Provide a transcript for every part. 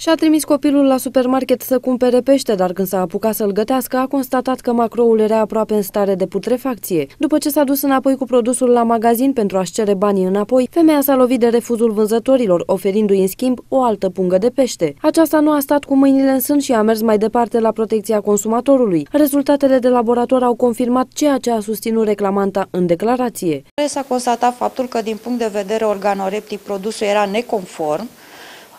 Și-a trimis copilul la supermarket să cumpere pește, dar când s-a apucat să-l gătească, a constatat că macroul era aproape în stare de putrefacție. După ce s-a dus înapoi cu produsul la magazin pentru a-și cere banii înapoi, femeia s-a lovit de refuzul vânzătorilor, oferindu-i în schimb o altă pungă de pește. Aceasta nu a stat cu mâinile în sân și a mers mai departe la protecția consumatorului. Rezultatele de laborator au confirmat ceea ce a susținut reclamanta în declarație. S-a constatat faptul că din punct de vedere organoreptic produsul era neconform,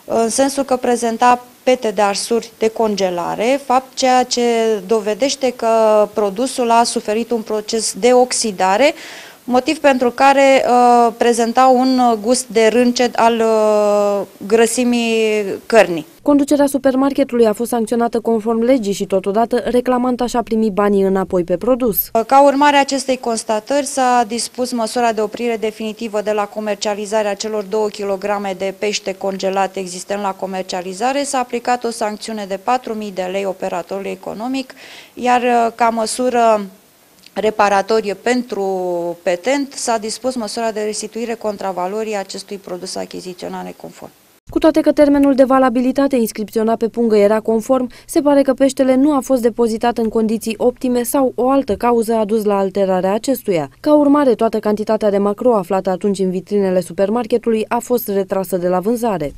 în sensul că prezenta pete de arsuri de congelare, fapt ceea ce dovedește că produsul a suferit un proces de oxidare, motiv pentru care uh, prezenta un gust de rânced al uh, grăsimii cărnii. Conducerea supermarketului a fost sancționată conform legii și totodată reclamanta și-a primit banii înapoi pe produs. Ca urmare a acestei constatări s-a dispus măsura de oprire definitivă de la comercializarea celor 2 kg de pește congelat existent la comercializare. S-a aplicat o sancțiune de 4.000 de lei operatorului economic, iar uh, ca măsură reparatorie pentru petent s-a dispus măsura de restituire contravalorii acestui produs achiziționat neconform. Cu toate că termenul de valabilitate inscripționat pe pungă era conform, se pare că peștele nu a fost depozitat în condiții optime sau o altă cauză a dus la alterarea acestuia. Ca urmare, toată cantitatea de macro aflată atunci în vitrinele supermarketului a fost retrasă de la vânzare.